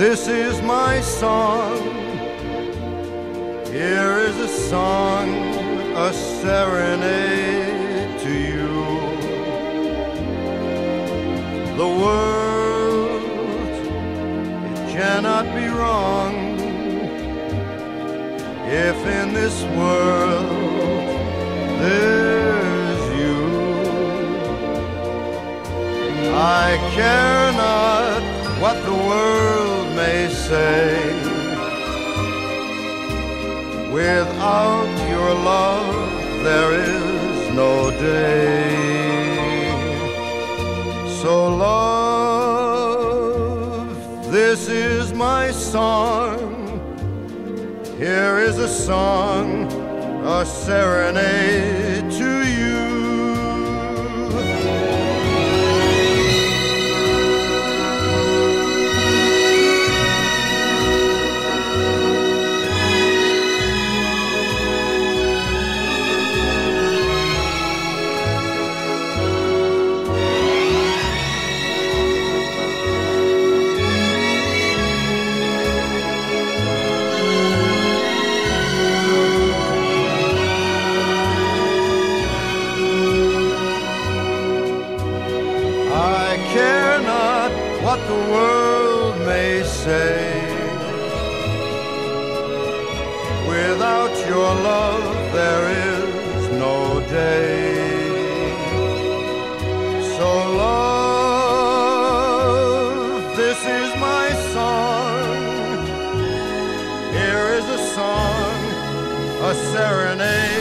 this is my song. Here is a song, a serenade to you. The world, it cannot be wrong if in this world there's you. I care not what the world say. Without your love, there is no day. So, love, this is my song. Here is a song, a serenade to you. What the world may say. Without your love, there is no day. So, love, this is my song. Here is a song, a serenade